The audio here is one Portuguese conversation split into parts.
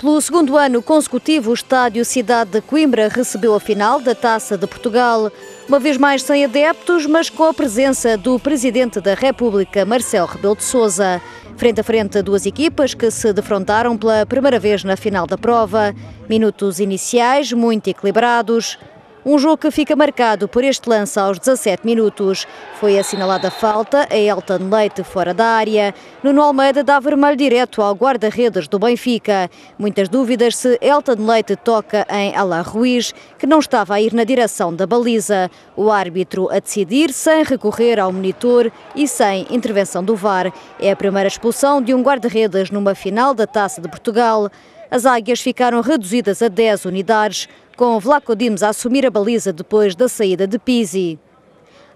Pelo segundo ano consecutivo, o estádio Cidade de Coimbra recebeu a final da Taça de Portugal, uma vez mais sem adeptos, mas com a presença do Presidente da República, Marcelo Rebelo de Sousa. Frente a frente, duas equipas que se defrontaram pela primeira vez na final da prova. Minutos iniciais muito equilibrados. Um jogo que fica marcado por este lance aos 17 minutos. Foi assinalada falta a Elton Leite fora da área. Nuno Almeida dá vermelho direto ao guarda-redes do Benfica. Muitas dúvidas se Elton Leite toca em Alain Ruiz, que não estava a ir na direção da baliza. O árbitro a decidir sem recorrer ao monitor e sem intervenção do VAR. É a primeira expulsão de um guarda-redes numa final da Taça de Portugal. As águias ficaram reduzidas a 10 unidades, com Vlaco Dimos a assumir a baliza depois da saída de Pisi.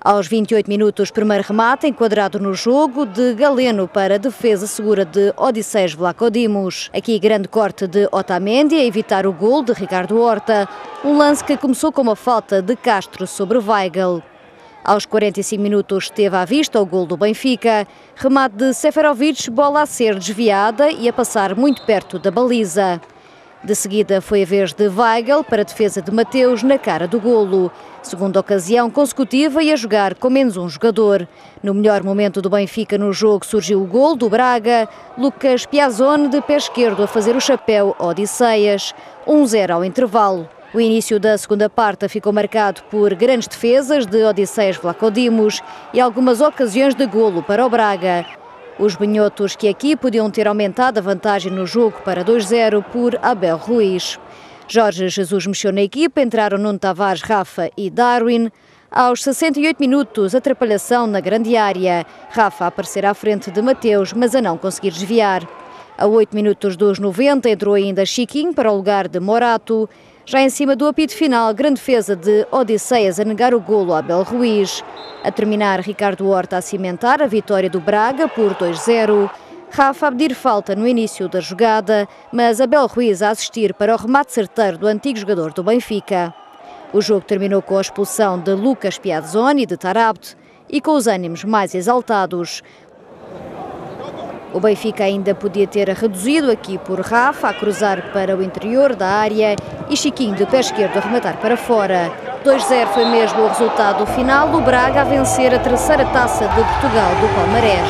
Aos 28 minutos, primeiro remate enquadrado no jogo de Galeno para a defesa segura de Odisseus Vlacodimos. Aqui grande corte de Otamendi a evitar o gol de Ricardo Horta, um lance que começou com uma falta de Castro sobre Weigl. Aos 45 minutos teve à vista o gol do Benfica, remate de Seferovic, bola a ser desviada e a passar muito perto da baliza. De seguida foi a vez de Weigl para a defesa de Mateus na cara do golo. Segunda ocasião consecutiva e a jogar com menos um jogador. No melhor momento do Benfica no jogo surgiu o gol do Braga, Lucas Piazzone de pé esquerdo a fazer o chapéu Odisseias. 1-0 ao intervalo. O início da segunda parte ficou marcado por grandes defesas de Odisseias Vlacodimos e algumas ocasiões de golo para o Braga. Os banhotos que aqui podiam ter aumentado a vantagem no jogo para 2-0 por Abel Ruiz. Jorge Jesus mexeu na equipa, entraram Nuno Tavares, Rafa e Darwin. Aos 68 minutos, atrapalhação na grande área. Rafa a aparecer à frente de Mateus, mas a não conseguir desviar. A 8 minutos dos 90 entrou ainda Chiquinho para o lugar de Morato. Já em cima do apito final, grande defesa de Odisseias a negar o golo a Abel Ruiz. A terminar, Ricardo Horta a cimentar a vitória do Braga por 2-0. Rafa a pedir falta no início da jogada, mas Abel Ruiz a assistir para o remate certeiro do antigo jogador do Benfica. O jogo terminou com a expulsão de Lucas Piazzoni de Tarabt e com os ânimos mais exaltados. O Benfica ainda podia ter reduzido aqui por Rafa a cruzar para o interior da área e Chiquinho de pé esquerdo a rematar para fora. 2-0 foi mesmo o resultado final do Braga a vencer a terceira taça de Portugal do Palmarés.